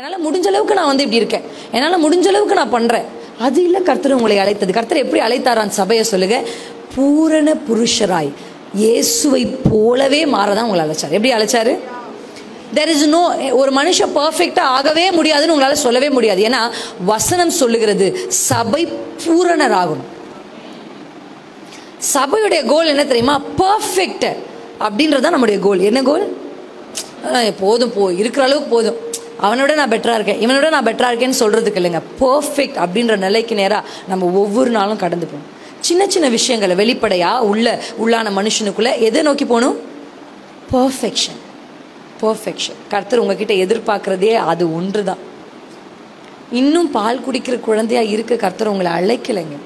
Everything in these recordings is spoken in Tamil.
என்னால் முடிஞ்ச அளவுக்கு நான் வந்து இப்படி இருக்கேன். என்னால் முடிஞ்ச அளவுக்கு நான் பண்ணுறேன் அது இல்லை கர்த்தர் உங்களை அழைத்தது. கர்த்தர் எப்படி அழைத்தாரான் சபையை சொல்லுங்க. பூரண புருஷராய். இயேசுவை போலவே மாறதான் உங்களை அழைச்சார். எப்படி அழைச்சாரு? தெர் இஸ் நோ ஒரு மனுஷன் பர்ஃபெக்டாக ஆகவே முடியாதுன்னு உங்களால் சொல்லவே முடியாது. ஏன்னா வசனம் சொல்லுகிறது சபை பூரணராகணும். சபையுடைய கோல் என்ன தெரியுமா? பர்ஃபெக்ட் அப்படின்றது தான் நம்முடைய கோல் என்ன கோல் போதும் போ இருக்கிற அளவுக்கு போதும். அவனோட நான் பெட்டராக இருக்கேன். இவனோட நான் பெட்டராக இருக்கேன்னு சொல்கிறதுக்கு இல்லைங்க. பர்ஃபெக்ட் அப்படின்ற நிலைக்கு நேராக நம்ம ஒவ்வொரு நாளும் கடந்து போகணும். சின்ன சின்ன விஷயங்களை வெளிப்படையாக உள்ள உள்ளான மனுஷனுக்குள்ளே எதை நோக்கி போகணும்? பர்ஃபெக்ஷன் பர்ஃபெக்ஷன் கர்த்தர் உங்ககிட்ட எதிர்பார்க்குறதே அது ஒன்று தான் இன்னும் பால் குடிக்கிற குழந்தையா இருக்க கர்த்தர் உங்களை அழைக்கலைங்க.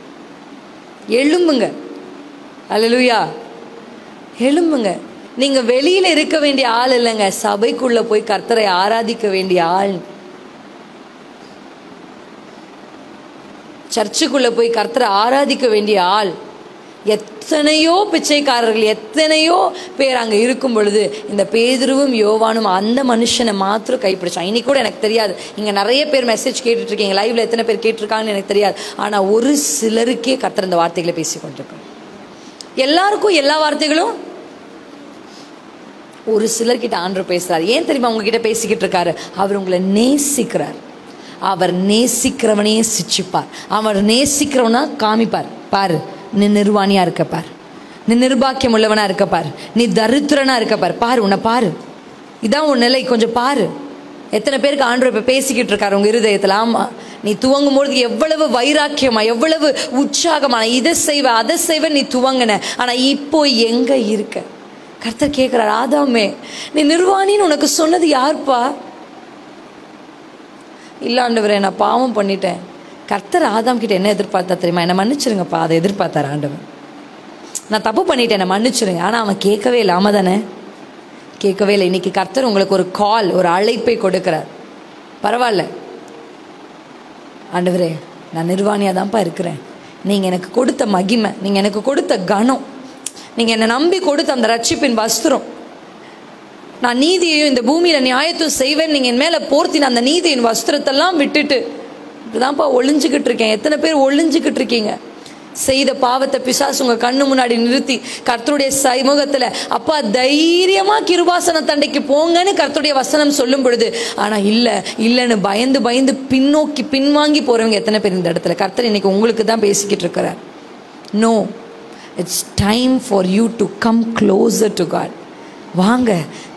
எழும்புங்க. அல்லேலூயா எழும்புங்க. நீங்க வெளியில இருக்க வேண்டிய ஆள் இல்லைங்க. சபைக்குள்ள போய் கர்த்தரை ஆராதிக்க வேண்டிய ஆள். சர்ச்சுக்குள்ள போய் கர்த்தரை ஆராதிக்க வேண்டிய ஆள். எத்தனையோ பிச்சைக்காரர்கள் எத்தனையோ பேர் அங்கே இருக்கும் பொழுது இந்த பேதுருவும் யோவானும் அந்த மனுஷனை மாத்திரம் கைப்பிடிச்சான் இன்னைக்கு கூட எனக்கு தெரியாது. இங்கே நிறைய பேர் மெசேஜ் கேட்டுட்டு இருக்கீங்க லைவ்ல எத்தனை பேர் கேட்டிருக்காங்கன்னு எனக்கு தெரியாது. ஆனால் ஒரு சிலருக்கே கர்த்தர் இந்த வார்த்தைகளை பேசி கொண்டிருக்கோம் எல்லாருக்கும் எல்லா வார்த்தைகளும் ஒரு சிலர்கிட்ட ஆண்டு பேசுறாரு. ஏன் தெரியுமா? உங்ககிட்ட பேசிக்கிட்டு இருக்காரு. அவர் உங்களை நேசிக்கிறார். அவர் நேசிக்கிறவனையே சிச்சிப்பார். அவர் நேசிக்கிறவனா காமிப்பார். பாரு நீ நிர்வாணியா இருக்க பார். நீ நிர்பாக்கியம் உள்ளவனா இருக்க பார். நீ தரித்திரனா இருக்க பார். பாரு உன்னை பாரு. இதான் உன் நிலை. கொஞ்சம் பாரு. எத்தனை பேருக்கு ஆண்டு இப்போ பேசிக்கிட்டு இருக்காரு உங்க இருதயத்தில்? ஆமா. நீ துவங்கும் பொழுது எவ்வளவு வைராக்கியமா எவ்வளவு உற்சாகமா இதை செய்வ அதை செய்வ நீ துவங்கின. ஆனா இப்போ எங்க இருக்க? கர்த்தர் கேட்குறார் ஆதாமே நீ நிர்வாணின்னு உனக்கு சொன்னது யார்ப்பா? இல்லாண்டவரே நான் பாவம் பண்ணிட்டேன். கர்த்தர் ஆதாம் கிட்ட என்ன எதிர்பார்த்தா தெரியுமா? என்னை மன்னிச்சிருங்கப்பா. அதை எதிர்பார்த்தார் ஆண்டவன் நான் தப்பு பண்ணிட்டேன் என்னை மன்னிச்சிருங்க. ஆனால் அவன் கேட்கவே இல்லை ஆமா தானே? கேட்கவே இல்லை. இன்னைக்கு கர்த்தர் உங்களுக்கு ஒரு கால் ஒரு அழைப்பை கொடுக்கிறார். பரவாயில்ல. ஆண்டவரே நான் நிர்வாணியாக தான்ப்பா இருக்கிறேன். நீங்கள் எனக்கு கொடுத்த மகிமை நீங்கள் எனக்கு கொடுத்த கனம் நீங்கள் என்னை நம்பி கொடுத்த அந்த ரட்சிப்பின் வஸ்திரம். நான் நீதியையும் இந்த பூமியில் நியாயத்தையும் செய்வேன். நீங்கள் என் மேலே போர்த்தின அந்த நீதியின் வஸ்திரத்தெல்லாம் விட்டுட்டு இப்படிதான்ப்பா ஒளிஞ்சிக்கிட்டு இருக்கேன். எத்தனை பேர் ஒளிஞ்சிக்கிட்டு இருக்கீங்க? செய்த பாவத்தை பிசாசு உங்கள் கண்ணு முன்னாடி நிறுத்தி கர்த்தருடைய சைமுகத்தில் அப்பா தைரியமாக கிருபாசன தண்டைக்கு போங்கன்னு கர்த்தருடைய வசனம் சொல்லும் பொழுது ஆனால் இல்லை இல்லைன்னு பயந்து பயந்து பின்னோக்கி பின்வாங்கி போகிறவங்க எத்தனை பேர் இந்த இடத்துல? கர்த்தர் இன்னைக்கு உங்களுக்கு தான் பேசிக்கிட்டு இருக்கிறார். No it's time for you to come closer to God வாங்க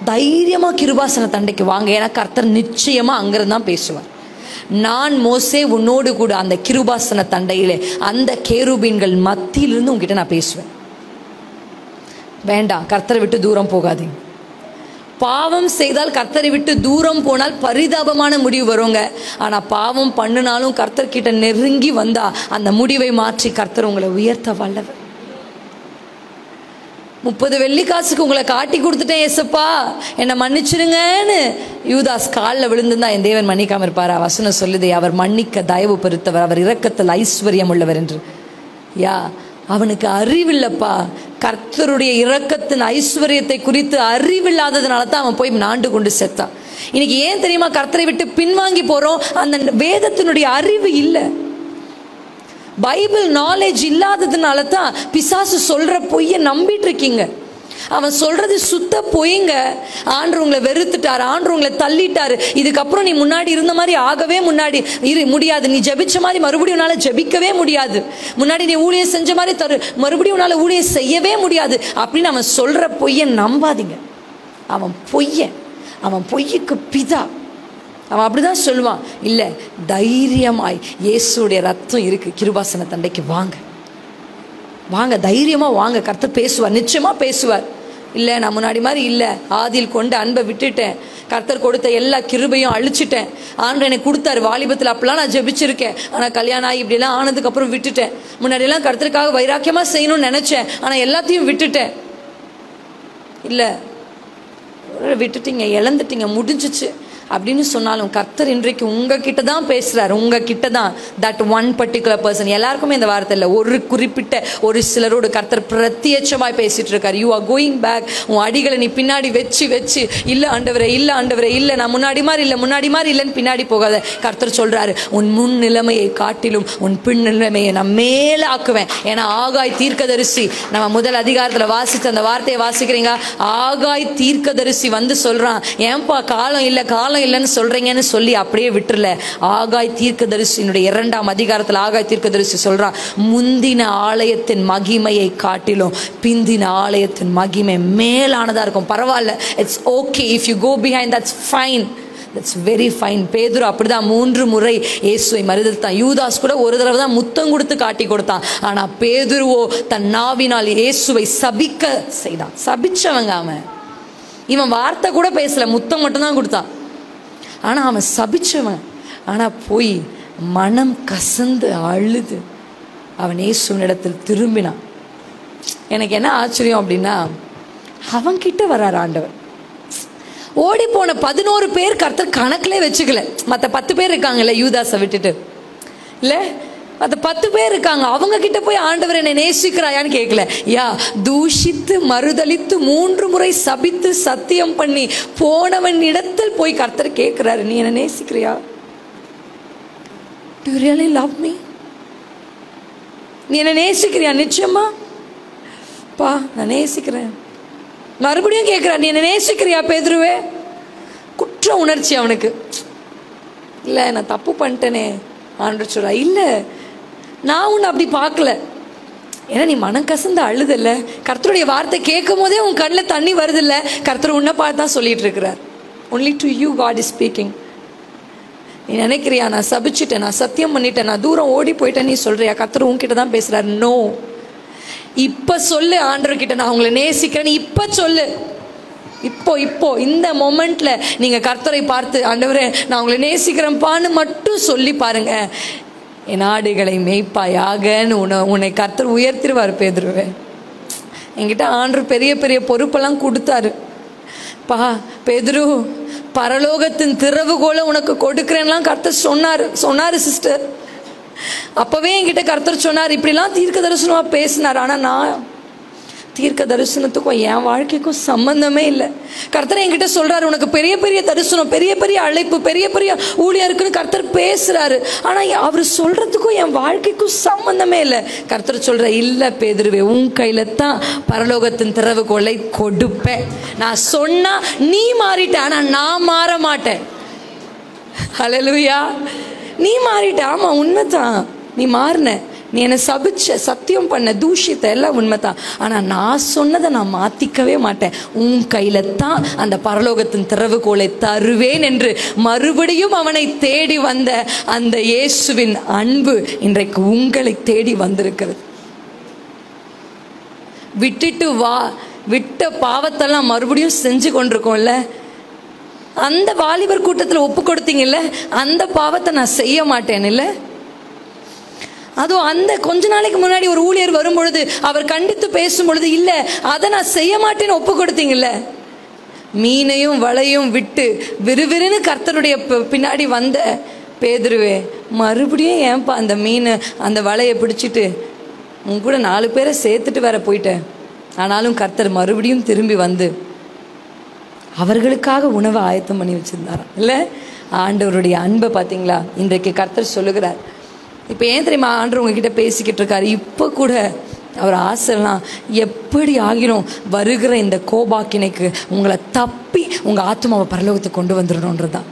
தைரியமாக கிருபாசன தண்டைக்கு வாங்க. ஏன்னா கர்த்தர் நிச்சயமாக அங்கிருந்து தான் பேசுவார். நான் மோசே உன்னோடு கூட அந்த கிருபாசன தண்டையிலே அந்த கேருபீன்கள் மத்தியிலிருந்து உங்ககிட்ட நான் பேசுவேன். வேண்டாம் கர்த்தரை விட்டு தூரம் போகாதீங்க. பாவம் செய்தால் கர்த்தரை விட்டு தூரம் போனால் பரிதாபமான முடிவு வருங்க. ஆனால் பாவம் பண்ணினாலும் கர்த்தர்கிட்ட நெருங்கி வந்தால் அந்த முடிவை மாற்றி கர்த்தர் உங்களை உயர்த்த வல்லவர். முப்பது வெள்ளி காசுக்கு உங்களை காட்டி கொடுத்துட்டேன் ஏசப்பா என்னை மன்னிச்சிருங்கன்னு யூதாஸ் காலில் விழுந்துருந்தா என் தேவன் மன்னிக்காம இருப்பாரா? வசனம் சொல்லுதே அவர் மன்னிக்க தயவு பெருத்தவர் அவர் இரக்கத்தில் ஐஸ்வர்யம் உள்ளவர் என்று. யா அவனுக்கு அறிவில்லப்பா. கர்த்தருடைய இரக்கத்தின் ஐஸ்வர்யத்தை குறித்து அறிவில்லாததுனால தான் அவன் போய் நாண்டு கொண்டு செத்தான். இன்னைக்கு ஏன் தெரியுமா? கர்த்தரை விட்டு பின்வாங்கி போறோம். அந்த வேதத்தினுடைய அறிவு இல்லை. பைபிள் நாலேஜ் இல்லாததுனால தான் பிசாசு சொல்கிற பொய்யை நம்பிட்டு இருக்கீங்க அவன் சொல்றது சுத்த பொய்ங்க. ஆண்டு உங்களை வெறுத்துட்டார் ஆண்டு உங்களை தள்ளிட்டாரு. இதுக்கப்புறம் நீ முன்னாடி இருந்த மாதிரி ஆகவே முன்னாடி இரு முடியாது. நீ ஜெபிச்ச மாதிரி மறுபடியும் உன்னால ஜெபிக்கவே முடியாது. முன்னாடி நீ ஊழியம் செஞ்ச மாதிரி தரு மறுபடியும் உன்னால ஊழியம் செய்யவே முடியாது. அப்படின்னு அவன் சொல்ற பொய்யை நம்பாதீங்க. அவன் பொய்யன் அவன் பொய்யுக்கு பிதா. அவன் அப்படிதான் சொல்லுவான். இல்லை தைரியமாய் இயேசுடைய ரத்தம் இருக்குது கிருபாசன தண்டைக்கு வாங்க. வாங்க தைரியமாக வாங்க. கர்த்தர் பேசுவார் நிச்சயமாக பேசுவார். இல்லை நான் முன்னாடி மாதிரி இல்லை. ஆதியில் கொண்டு அன்பை விட்டுட்டேன். கர்த்தர் கொடுத்த எல்லா கிருபையும் அழிச்சிட்டேன். ஆண்டு எனக்கு கொடுத்தாரு. வாலிபத்தில் அப்பெல்லாம் நான் ஜெபிச்சிருக்கேன். ஆனால் கல்யாணம் ஆகி இப்படிலாம் ஆனதுக்கப்புறம் விட்டுட்டேன். முன்னாடியெல்லாம் கர்த்தருக்காக வைராக்கியமாக செய்யணும்னு நினச்சேன். ஆனால் எல்லாத்தையும் விட்டுட்டேன். இல்லை விட்டுட்டீங்க இழந்துட்டீங்க முடிஞ்சிச்சு. அப்படின்னு சொன்னாலும் கர்த்தர் இன்றைக்கு உங்ககிட்ட தான் பேசுகிறார் உங்ககிட்ட தான் தட் ஒன் பர்டிகுலர் பர்சன் எல்லாருக்குமே இந்த வார்த்தை இல்லை. ஒரு குறிப்பிட்ட ஒரு சிலரோடு கர்த்தர் பிரத்யட்சமாய் பேசிட்டு இருக்காரு யூ ஆர் கோயிங் பேக் உன் அடிகளை நீ பின்னாடி வச்சு வச்சு. இல்லை ஆண்டவரே இல்லை ஆண்டவரே இல்லை. நான் முன்னாடி மாதிரி இல்லை முன்னாடி மாதிரி இல்லைன்னு பின்னாடி போகாத. கர்த்தர் சொல்றாரு உன் முன் நிலைமையை காட்டிலும் உன் பின் நிலைமையை நான் மேலே ஆக்குவேன் ஏன்னா ஆகாய் தீர்க்கதரிசி. நம்ம முதல் அதிகாரத்தில் வாசிச்ச அந்த வார்த்தையை வாசிக்கிறீங்க ஆகாய் தீர்க்கதரிசி வந்து சொல்றான் ஏன்பா காலம் இல்லை காலம் இல்லைன்னு சொல்றீங்கன்னு சொல்லி அப்படியே விட்டுறல. ஆகாய் தீர்க்கதரிசியினுடைய இரண்டாம் அதிகாரத்தில் ஆகாய் தீர்க்கதரிசி சொல்றான் முந்தின ஆலயத்தின் மகிமையை காட்டிலும் பிந்தின ஆலயத்தின் மகிமை மேலானதா இருக்கும். பரவாயில்ல it's okay if you go behind that's fine that's very fine பேதுரு அப்படிதான் மூன்று முறை இயேசுவை மறுதளித்தான். யூதாஸ் கூட ஒரு தடவை தான் முத்தம் கொடுத்து காட்டி கொடுத்தான். ஆனா பேதுருவோ தன் நாவினால் இயேசுவை சபிக்க செய்தான். சபிச்சவங்க அவன். இவன் வார்த்தை கூட பேசல முத்தம் மட்டும்தான் கொடுத்தான். ஆனால் அவன் சபிச்சவன். ஆனால் போய் மனம் கசந்து அழுது. அவன் இயேசுவினிடத்தில் திரும்பினான். எனக்கு என்ன ஆச்சரியம் அப்படின்னா அவன்கிட்ட வர்றார் ஆண்டவர். ஓடி போன பதினோரு பேர் கர்த்தர் கணக்கிலே வச்சுக்கல. மற்ற பத்து பேர் இருக்காங்கல்ல யூதாஸை விட்டுட்டு. இல்லை மற்ற பத்து பேர் இருக்காங்க. அவங்க கிட்ட போய் ஆண்டவர் என்னை நேசிக்கிறாயான்னு கேட்கல யா தூஷித்து மறுதலித்து மூன்று முறை சபித்து சத்தியம் பண்ணி போனவன் இடத்தில் போய் கர்த்தர் கேட்கிறாரு நீ என்ன நேசிக்கிறியா? டு ரியலி லவ் மீ நீ என்ன நேசிக்கிறியா? நிச்சயமா? பா நான் நேசிக்கிறேன். மறுபடியும் கேட்குறா நீ என்ன நேசிக்கிறியா பேதுருவே? குற்ற உணர்ச்சி அவனுக்கு. இல்லை நான் தப்பு பண்ணிட்டேனே. ஆண்டு சொல்கிறா இல்லை நான் உன்னை அப்படி பார்க்கல. ஏன்னா நீ மனம் கசந்து அழுதில்ல. கர்த்தருடைய வார்த்தை கேட்கும் போதே உன் கண்ணில் தண்ணி வருதில்ல. கர்த்தர் உன்னை பார்த்து தான் சொல்லிட்டு இருக்கிறார். Only to you God is speaking நீ நினைக்கிறியா நான் சபிச்சிட்டேன் நான் சத்தியம் பண்ணிட்டேன் நான் தூரம் ஓடி போயிட்டேன் நீ சொல்றியா? கர்த்தர் உன்கிட்ட தான் பேசுறாரு. நோ இப்போ சொல்லு ஆண்டவர்கிட்ட நான் உங்களை நேசிக்கிறேன்னு இப்ப சொல்லு. இப்போ இப்போ இந்த மொமெண்ட்ல நீங்க கர்த்தரை பார்த்து ஆண்டவரே நான் உங்களை நேசிக்கிறேன்ப்பான்னு மட்டும் சொல்லி பாருங்க. என் ஆடுகளை மேய்ப்பாயாகன்னு உன உன்னை கர்த்தர் உயர்த்திருவார் பேதுருவே. என்கிட்ட ஆண்டு பெரிய பெரிய பொறுப்பெல்லாம் கொடுத்தாரு. பா பேதுரு பரலோகத்தின் திறவுகோலை உனக்கு கொடுக்குறேன்லாம் கர்த்தர் சொன்னார். சொன்னார் சிஸ்டர் அப்போவே என்கிட்ட கர்த்தர் சொன்னார். இப்படிலாம் தீர்க்க தரிசனமாக பேசினார். ஆனால் நான் தீர்க்க தரிசனத்துக்கும் என் வாழ்க்கைக்கும் சம்பந்தமே இல்லை. கர்த்தர் என்கிட்ட சொல்றாரு உனக்கு பெரிய பெரிய தரிசனம் பெரிய பெரிய அழைப்பு பெரிய பெரிய ஊழியா இருக்குன்னு கர்த்தர் பேசுறாரு. ஆனா அவர் சொல்றதுக்கும் என் வாழ்க்கைக்கும் சம்பந்தமே இல்லை. கர்த்தர் சொல்ற இல்ல பேதுருவே உன் கையில தான் பரலோகத்தின் திறவுகோலை கொடுப்பேன். நான் சொன்னா நீ மாறிட்ட ஆனா நான் மாற மாட்டேன். ஹalleluya நீ மாறிட்ட. ஆமா உண்மைதான். நீ மாறின. நீ என்னை சபிச்ச சத்தியம் பண்ண தூஷித்த எல்லாம் உண்மைதான். ஆனால் நான் சொன்னதை நான் மாத்திக்கவே மாட்டேன். உன் கையில தான் அந்த பரலோகத்தின் திறவுகோலை தருவேன் என்று மறுபடியும் அவனை தேடி வந்த அந்த இயேசுவின் அன்பு இன்றைக்கு உங்களை தேடி வந்திருக்கிறது. விட்டுட்டு வா விட்ட பாவத்தெல்லாம் மறுபடியும் செஞ்சு கொண்டிருக்கோம்ல. அந்த வாலிபர் கூட்டத்தில் ஒப்பு கொடுத்தீங்கல்ல? அந்த பாவத்தை நான் செய்ய மாட்டேன் இல்லை? அதுவும் அந்த கொஞ்ச நாளைக்கு முன்னாடி ஒரு ஊழியர் வரும்பொழுது அவர் கண்டித்து பேசும் பொழுது இல்ல அதை நான் செய்ய மாட்டேன்னு ஒப்பு கொடுத்தீங்கல்ல? மீனையும் வலையும் விட்டு விறுவிறுன்னு கர்த்தருடைய பின்னாடி வந்த பேதுருவே மறுபடியும் ஏன்பா அந்த மீனை அந்த வலையை பிடிச்சிட்டு உன் கூட நாலு பேரை சேர்த்துட்டு வேற போயிட்டேன் ஆனாலும் கர்த்தர் மறுபடியும் திரும்பி வந்து அவர்களுக்காக உணவை ஆயத்தம் பண்ணி வச்சிருந்தாராம். இல்லை ஆண்டவருடைய அன்பை பார்த்தீங்களா? இன்றைக்கு கர்த்தர் சொல்லுகிறார் இப்போ ஏன் தெரியுமா ஆண்டு உங்ககிட்ட பேசிக்கிட்டு இருக்காரு? இப்போ கூட அவர் ஆசைலாம் எப்படி ஆகிரும்? வருகிற இந்த கோபாக்கினைக்கு உங்களை தப்பி உங்கள் ஆத்மாவை பரலோகத்தை கொண்டு வந்துடணுன்றது தான்.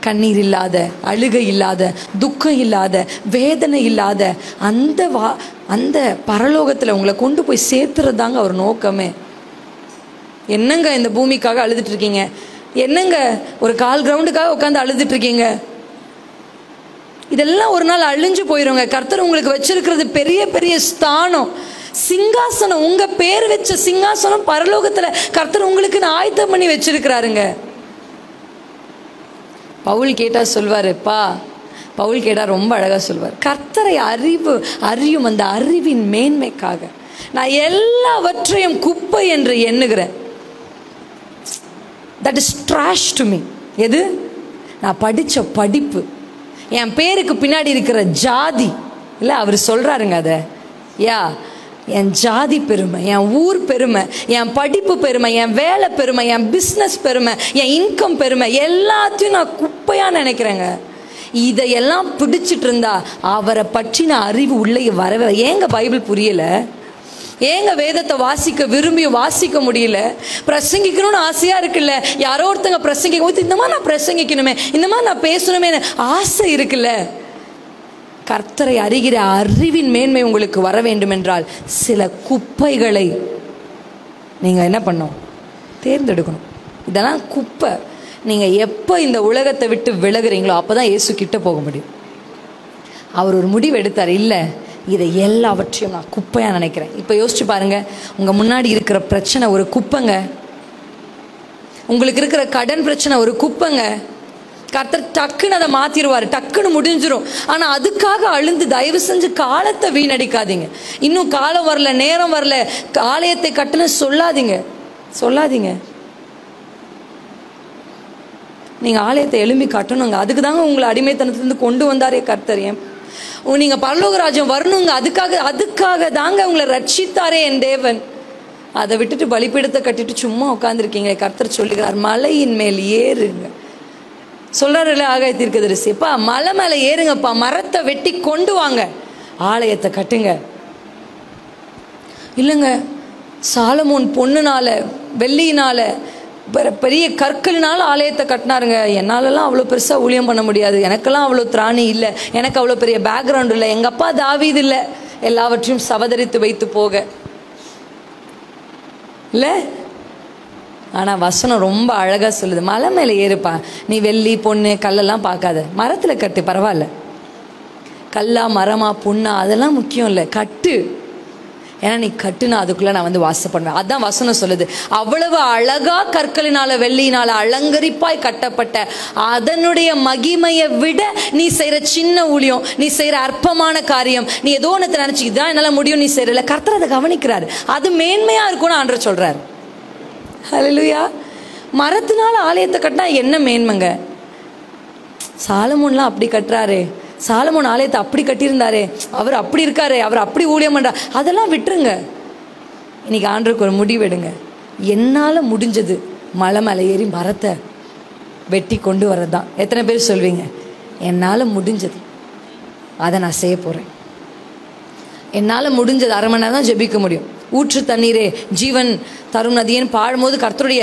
கண்ணீர் இல்லாத அழுகை இல்லாத துக்கம் இல்லாத வேதனை இல்லாத அந்த வா அந்த பரலோகத்தில் உங்களை கொண்டு போய் சேர்த்துறது தாங்க அவர் நோக்கமே. என்னங்க இந்த பூமிக்காக அழுதுட்டு இருக்கீங்க? என்னங்க ஒரு கால் கிரவுண்டுக்காக உட்காந்து அழுதுட்டு இருக்கீங்க? இதெல்லாம் ஒரு நாள் அழிஞ்சு போயிருங்க. கர்த்தர் உங்களுக்கு வச்சிருக்கிறது பெரிய பெரிய ஸ்தானம். சிங்காசனம் உங்க பேர் வச்ச சிங்காசனம் பரலோகத்துல கர்த்தர் உங்களுக்கு ஆயத்தம் பண்ணி வச்சிருக்கிறாருங்க. பவுல் கேட்டா சொல்வாருப்பா பவுல் கேட்டா ரொம்ப அழகா சொல்வார் கர்த்தரை அறிவு அறியும் அந்த அறிவின் மேன்மைக்காக நான் எல்லாவற்றையும் குப்பை என்று எண்ணுகிறேன். That is trash to me எது? நான் படித்த படிப்பு. என் பேருக்கு பின்னாடி இருக்கிற ஜாதி. இல்லை அவர் சொல்கிறாருங்க அதை. யா என் ஜாதி பெருமை என் ஊர் பெருமை என் படிப்பு பெருமை என் வேலை பெருமை என் பிஸ்னஸ் பெருமை என் இன்கம் பெருமை எல்லாத்தையும் நான் குப்பையாக நினைக்கிறேங்க. இதையெல்லாம் பிடிச்சிட்டு இருந்தா அவரை பற்றின அறிவு உள்ளே வரவே ஏங்க பைபிள் புரியலை? ஏங்க வேதத்தை வாசிக்க விரும்பி வாசிக்க முடியல? பிரசங்கிக்கணும்னு ஆசையா இருக்குல்ல? யாரோ ஒருத்தங்க பிரசங்கிக்கும் போது இந்த மாதிரி நான் பிரசங்கிக்கணுமே இந்த மாதிரி நான் பேசணுமே ஆசை இருக்குல்ல? கர்த்தரை அறிகிற அறிவின் மேன்மை உங்களுக்கு வர வேண்டும் என்றால் சில குப்பைகளை நீங்க என்ன பண்ணும் தேர்ந்தெடுக்கணும். இதெல்லாம் குப்பை. நீங்க எப்போ இந்த உலகத்தை விட்டு விலகுறீங்களோ அப்பதான் இயேசு கிட்ட போக முடியும். அவர் ஒரு முடிவு எடுத்தார் இல்லை இதை எல்லாவற்றையும் நான் குப்பையாக நினைக்கிறேன். இப்போ யோசிச்சு பாருங்க உங்கள் முன்னாடி இருக்கிற பிரச்சனை ஒரு குப்பைங்க. உங்களுக்கு இருக்கிற கடன் பிரச்சனை ஒரு குப்பைங்க. கர்த்தர் டக்குன்னு அதை மாத்திருவார் டக்குன்னு முடிஞ்சிரும். ஆனால் அதுக்காக அழுந்து தயவு செஞ்சு காலத்தை வீணடிக்காதீங்க. இன்னும் காலம் வரல நேரம் வரல ஆலயத்தை கட்டுன்னு சொல்லாதீங்க. சொல்லாதீங்க. நீங்கள் ஆலயத்தை எழும்பி கட்டணுங்க. அதுக்கு தாங்க உங்களை அடிமைத்தனத்துலேருந்து கொண்டு வந்தாரே கர்த்தர். ஏன்? உ- பரலோக ராஜ்யம் வரணுங்க. அதுக்காக அதுக்காக தாங்க உங்களை ரட்சித்தாரே என் தேவன். அதை விட்டுட்டு பலிப்பீடத்தை கட்டிட்டு சும்மா உட்காந்துருக்கீங்க கர்த்தர் சொல்லுகிறார் மலையின் மேல் ஏறுங்க. சொல்றாருல ஆகாய தீர்க்கதரிசி அப்பா மலை மேலே ஏறுங்கப்பா. மரத்தை வெட்டி கொண்டு வாங்க. ஆலயத்தை கட்டுங்க. இல்லைங்க சாலமோன் பொண்ணுனால வெள்ளியினால பெரிய கற்களினால் ஆலயத்தை கட்டினாருங்க. என்னாலலாம் அவ்வளோ பெருசாக ஊழியம் பண்ண முடியாது. எனக்கெல்லாம் அவ்வளோ திராணி இல்லை. எனக்கு அவ்வளோ பெரிய பேக்ரவுண்ட் இல்லை. எங்கள் அப்பா தாவீது இல்லை. எல்லாவற்றையும் சவதரித்து வைத்து போக. இல்லை? ஆனால் வசனம் ரொம்ப அழகாக சொல்லுது. மலை மேலே ஏறுப்பா. நீ வெள்ளி பொண்ணு கல்லெல்லாம் பார்க்காத. மரத்தில் கட்டு பரவாயில்ல. கல்லா மரமா புண்ணா அதெல்லாம் முக்கியம் இல்லை. கட்டு. ஏன்னா நீ கட்டுனா அதுக்குள்ள நான் வந்து வாசம் பண்ணுவேன் அதான் வசனம் சொல்லுது. அவ்வளவு அழகா கற்களினால வெள்ளியினால அலங்கரிப்பாய் கட்டப்பட்ட அதனுடைய மகிமையை விட நீ செய்யற சின்ன ஊழியம் நீ செய்யற அற்பமான காரியம் நீ ஏதோ ஒன்று நினைச்சு இதான் என்னால் முடியும் நீ செய்யறல கர்த்தர் அதை கவனிக்கிறாரு. அது மேன்மையா இருக்கும்னு ஆண்டர் சொல்றாரு. ஹalleluya மரத்தினால ஆலயத்தை கட்டினா என்ன மேன்மைங்க? சாலமோன்லாம் அப்படி கட்டுறாரு. சாலமோன் ஆலயத்தை அப்படி கட்டியிருந்தாரே அவர் அப்படி இருக்காரு அவர் அப்படி ஊழியம் பண்றார் அதெல்லாம் விட்டுருங்க. இன்னைக்கு ஆண்டருக்கு ஒரு முடிவெடுங்க என்னால் முடிஞ்சது மலை மேலே ஏறி மரத்தை வெட்டி கொண்டு வரது தான் எத்தனை பேர் சொல்வீங்க? என்னால் முடிஞ்சது அதை நான் செய்ய போகிறேன் என்னால் முடிஞ்சது அரை மணி நேரம் தான் ஜெபிக்க முடியும். ஊற்று தண்ணீரே ஜீவன் தரும் நதியன்னு பாடும்போது கர்த்தருடைய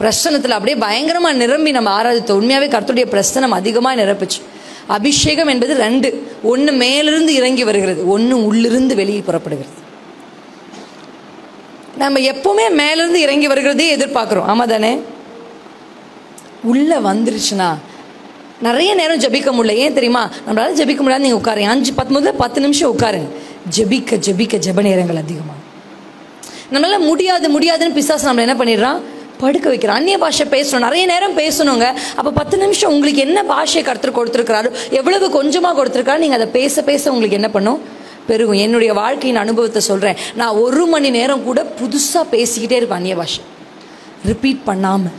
பிரசனத்தில் அப்படியே பயங்கரமாக நிரம்பி நம்ம ஆராதித்தோம். உண்மையாகவே கர்த்தருடைய பிரசனம் அதிகமாக நிரப்பிச்சு. அபிஷேகம் என்பது ரெண்டு. ஒன்று மேலிருந்து இறங்கி வருகிறது ஒன்று உள்ளிருந்து வெளியே புறப்படுகிறது. நம்ம எப்பவுமே மேலிருந்து இறங்கி வருகிறதே எதிர்பார்க்குறோம். ஆமாம் தானே? உள்ளே வந்துருச்சுன்னா நிறைய நேரம் ஜெபிக்க முடியல. ஏன் தெரியுமா? நம்மளால ஜபிக்க முடியாது நீங்கள் உட்காருங்க. அஞ்சு பத்து முதல்ல பத்து நிமிஷம் உட்காருங்க. ஜபிக்க ஜெபிக்க ஜெப நேரங்கள் அதிகமாக நம்மளால முடியாது முடியாதுன்னு பிசாஸ் நம்மளை என்ன பண்ணிடுறான்? படுக்க வைக்கிறோம் அந்நிய பாஷை பேசணும். நிறைய நேரம் பேசணுங்க. அப்போ பத்து நிமிஷம் உங்களுக்கு என்ன பாஷை கருத்து கொடுத்துருக்கிறாரோ எவ்வளவு கொஞ்சமாக கொடுத்துருக்காரோ நீங்கள் அதை பேச பேச உங்களுக்கு என்ன பண்ணும்? பெருகும். என்னுடைய வாழ்க்கையின் அனுபவத்தை சொல்கிறேன் நான் ஒரு மணி நேரம் கூட புதுசாக பேசிக்கிட்டே இருப்பேன் அந்நிய பாஷை. ரிப்பீட் பண்ணாமல்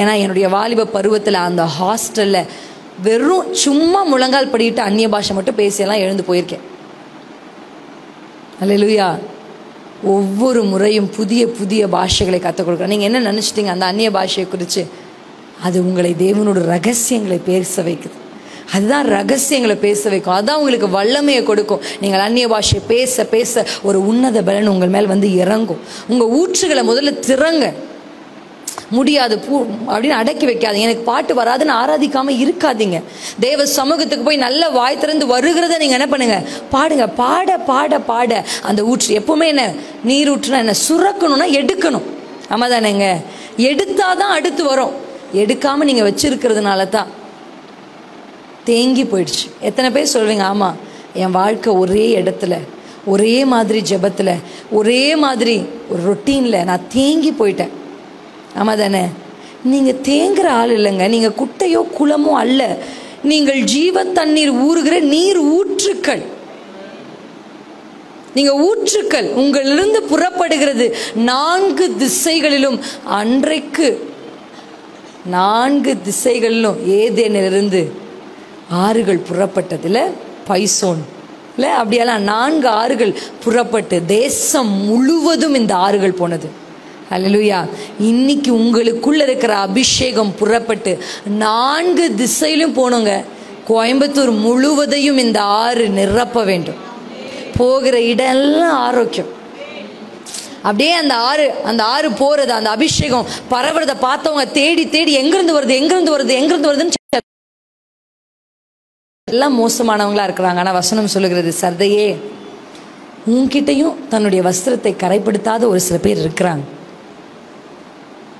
ஏன்னா என்னுடைய வாலிப பருவத்தில் அந்த ஹாஸ்டலில் வெறும் சும்மா முழங்கால் படிக்கிட்டு அந்நிய பாஷை மட்டும் பேசியெல்லாம் எழுந்து போயிருக்கேன். அல்லேலூயா. ஒவ்வொரு முறையும் புதிய புதிய பாஷைகளை கற்றுக் கொடுக்குறேன் நீங்கள் என்ன நினச்சிட்டீங்க? அந்த அந்நிய பாஷையை குறித்து அது உங்களை தேவனோட ரகசியங்களை பேச வைக்குது. அதுதான் ரகசியங்களை பேச வைக்கும். அதுதான் உங்களுக்கு வல்லமையை கொடுக்கும். நீங்கள் அந்நிய பாஷையை பேச பேச ஒரு உன்னத பலன் உங்கள் மேல் வந்து இறங்கும். உங்கள் ஊற்றுகளை முதல்ல திறங்க. முடியாது பூ அப்படின்னு அடக்கி வைக்காதீங்க. எனக்கு பாட்டு வராதுன்னு ஆராதிக்காம இருக்காதீங்க. தேவ சமூகத்துக்கு போய் நல்ல வாய் திறந்து வருகிறத நீங்க என்ன பண்ணுங்க? பாடுங்க. பாட பாட பாட. அந்த ஊற்று எப்பவுமே என்ன? நீர் ஊற்றுனா என்ன? சுரக்கணும்னா எடுக்கணும். ஆமா தானேங்க எடுத்தாதான் அடுத்து வரும். எடுக்காம நீங்க வச்சிருக்கிறதுனால தான் தேங்கி போயிடுச்சு. எத்தனை பேர் சொல்வீங்க ஆமா. என் வாழ்க்கை ஒரே இடத்துல ஒரே மாதிரி ஜபத்தில் ஒரே மாதிரி ஒரு ரொட்டீனில் நான் தேங்கி போயிட்டேன். ஆமாம் தானே நீங்கள் தேங்குற ஆள் இல்லைங்க. நீங்கள் குட்டையோ குளமோ அல்ல. நீங்கள் ஜீவ தண்ணீர் ஊறுகிற நீர் ஊற்றுக்கள். நீங்க ஊற்றுக்கள் உங்களிலிருந்து புறப்படுகிறது நான்கு திசைகளிலும். அன்றைக்கு நான்கு திசைகளிலும் ஏதேனிலிருந்து ஆறுகள் புறப்பட்டதுல பைசோன். இல்லை அப்படியெல்லாம் நான்கு ஆறுகள் புறப்பட்டு தேசம் முழுவதும் இந்த ஆறுகள் போனது. அல்லேலூயா இன்னைக்கு உங்களுக்குள்ள இருக்கிற அபிஷேகம் புறப்பட்டு நான்கு திசையிலும் போனோங்க கோயம்புத்தூர் முழுவதையும் இந்த ஆறு நிரப்ப வேண்டும். போகிற இடம்லாம் ஆரோக்கியம். அப்படியே அந்த ஆறு அந்த ஆறு போறது அந்த அபிஷேகம் பரவுறத பார்த்தவங்க தேடி தேடி எங்கிருந்து வருது எங்கிருந்து வருது எங்கிருந்து வருதுன்னு எல்லாம் மோசமானவங்களா இருக்கிறாங்க. ஆனா வசனம் சொல்லுகிறது சர்தையே உன்கிட்டையும் தன்னுடைய வஸ்திரத்தை கரைப்படுத்தாத ஒரு சில பேர் இருக்கிறாங்க.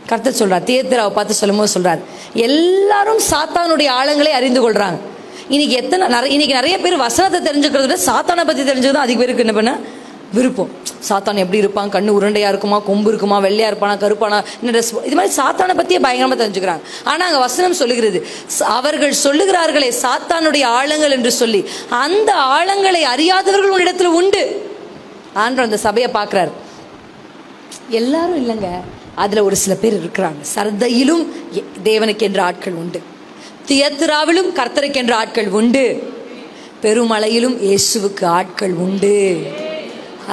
கருத்து சொல்கிறார் தியேத்திராவை பார்த்து சொல்லும்போது சொல்கிறார் எல்லாரும் சாத்தானுடைய ஆழங்களை அறிந்து கொள்கிறாங்க இன்னைக்கு எத்தனை நிறைய இன்னைக்கு நிறைய பேர் வசனத்தை தெரிஞ்சுக்கிறத விட சாத்தானை பற்றி தெரிஞ்சுக்கிறது அதிக பேருக்கு என்ன பண்ண விருப்பம். சாத்தான் எப்படி இருப்பான்? கண்ணு உருண்டையா இருக்குமா? கொம்பு இருக்குமா? வெள்ளையா இருப்பானா? கருப்பானா? என்ன ட்ரெஸ் இது மாதிரி சாத்தானை பத்தியே பயங்கரமா தெரிஞ்சுக்கிறாங்க. ஆனா அங்க வசனம் சொல்லுகிறது அவர்கள் சொல்லுகிறார்களே சாத்தானுடைய ஆழங்கள் என்று சொல்லி. அந்த ஆழங்களை அறியாதவர்கள் உன்னிடத்துல உண்டு. ஆன்ற அந்த சபையை பார்க்குறாரு. எல்லாரும் இல்லைங்க. அதில் ஒரு சில பேர் இருக்கிறாங்க. சரதையிலும் தேவனுக்கென்ற ஆட்கள் உண்டு. தியத்திராவிலும் கர்த்தருக்கு என்ற ஆட்கள் உண்டு. பெருமலையிலும் இயேசுவுக்கு ஆட்கள் உண்டு.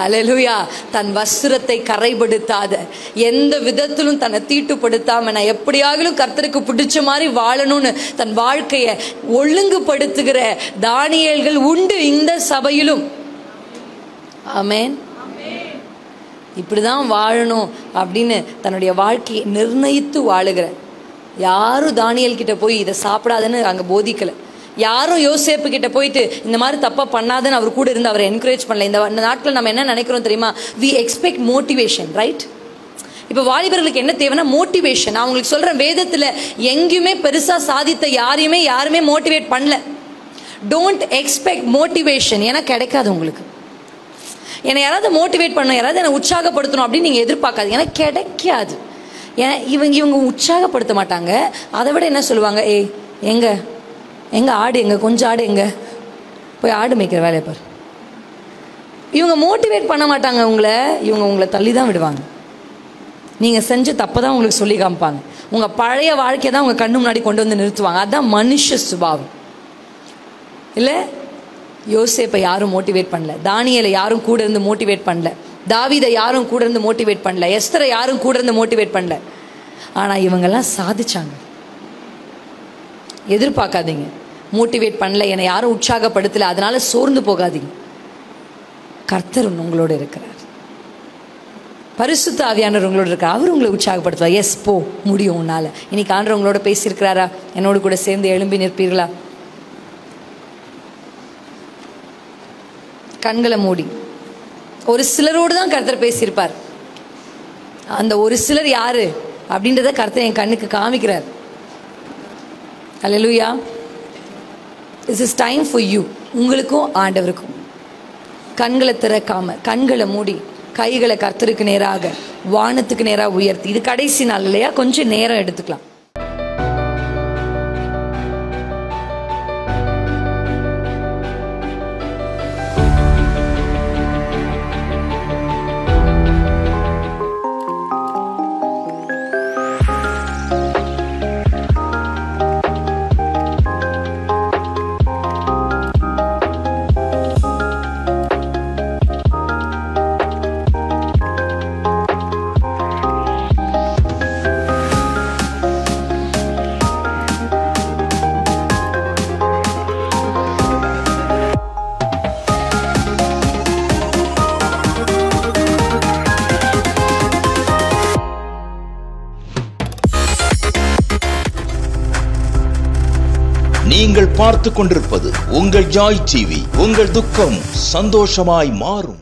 அலலுயா தன் வஸ்திரத்தை கரைப்படுத்தாத எந்த விதத்திலும் தன்னை தீட்டுப்படுத்தாம நான் எப்படியாகிலும் கர்த்தருக்கு பிடிச்ச மாதிரி வாழணும்னு தன் வாழ்க்கையை ஒழுங்குபடுத்துகிற தானியல்கள் உண்டு இந்த சபையிலும். ஆமேன். இப்படிதான் வாழணும் அப்படின்னு தன்னுடைய வாழ்க்கையை நிர்ணயித்து வாழுகிற. யாரும் தானியல் கிட்ட போய் இதை சாப்பிடாதுன்னு அங்கே போதிக்கலை. யாரும் யோசேப்பு கிட்ட போயிட்டு இந்த மாதிரி தப்பா பண்ணாதுன்னு அவர் கூட இருந்து அவரை என்கரேஜ் பண்ணல. இந்த இந்த நாட்கள் நம்ம என்ன நினைக்கிறோம் தெரியுமா? வி எக்ஸ்பெக்ட் மோட்டிவேஷன் ரைட் இப்போ வாலிபர்களுக்கு என்ன தேவைன்னா மோட்டிவேஷன் நான் உங்களுக்கு சொல்றேன் வேதத்துல எங்கேயுமே பெருசா சாதித்த யாரையுமே யாருமே மோட்டிவேட் பண்ணல. டோன்ட் எக்ஸ்பெக்ட் மோட்டிவேஷன் ஏன்னா கிடைக்காது உங்களுக்கு. என்னை யாராவது மோட்டிவேட் பண்ணணும் யாராவது என்னை உற்சாகப்படுத்தணும் அப்படின்னு நீங்கள் எதிர்பார்க்காது ஏன்னா கிடைக்காது. ஏன் இவங்க இவங்க உற்சாகப்படுத்த மாட்டாங்க. அதை விட என்ன சொல்லுவாங்க? ஏய் எங்க? எங்க ஆடு எங்க? கொஞ்சம் ஆடு எங்க? போய் ஆடு மேய்க்கிற வேலையை பாரு. இவங்க மோட்டிவேட் பண்ண மாட்டாங்க உங்களை. இவங்க உங்களை தள்ளி தான் விடுவாங்க. நீங்கள் செஞ்ச தப்பை தான் உங்களுக்கு சொல்லி காமிப்பாங்க. உங்கள் பழைய வாழ்க்கையை தான் உங்கள் கண்ணு முன்னாடி கொண்டு வந்து நிறுத்துவாங்க. அதுதான் மனுஷ சுபாவம். இல்லை? யோசேப்பை யாரும் மோட்டிவேட் பண்ணல. தானியலை யாரும் கூட இருந்து மோட்டிவேட் பண்ணல. தாவிதை யாரும் கூட இருந்து மோட்டிவேட் பண்ணல. எஸ்தரை யாரும் கூட இருந்து மோட்டிவேட் பண்ணல. ஆனால் இவங்கெல்லாம் சாதிச்சாங்க. எதிர்பார்க்காதீங்க. மோட்டிவேட் பண்ணல என்னை யாரும் உற்சாகப்படுத்தலை அதனால சோர்ந்து போகாதீங்க. கர்த்தர் உங்களோட இருக்கிறார். பரிசுத்த ஆவியானவர் உங்களோட இருக்கார். அவர் உங்களை உற்சாகப்படுத்துவார். எஸ் போ முடியும் உன்னால். இன்னைக்கு ஆண்டவர் உங்களோட பேசியிருக்கிறாரா? என்னோட கூட சேர்ந்து எழும்பி நிற்பீர்களா? கண்களை மூடி. ஒரு சிலரோடு தான் கர்த்தர் பேசியிருப்பார். அந்த ஒரு சிலர் யாரு? அப்படின்றத கர்த்தர் என் கண்ணுக்கு காமிக்கிறார். Hallelujah is is time for you உங்களுக்கும் ஆண்டவருக்கும். கண்களை திறக்காம கண்களை மூடி கைகளை கர்த்தருக்கு நேராக வானத்துக்கு நேராக உயர்த்தி. இது கடைசி நாள் இல்லையா? கொஞ்சம் நேரம் எடுத்துக்கலாம். பார்த்து கொண்டிருப்பது உங்கள் ஜாய் டிவி. உங்கள் துக்கம் சந்தோஷமாய் மாறும்.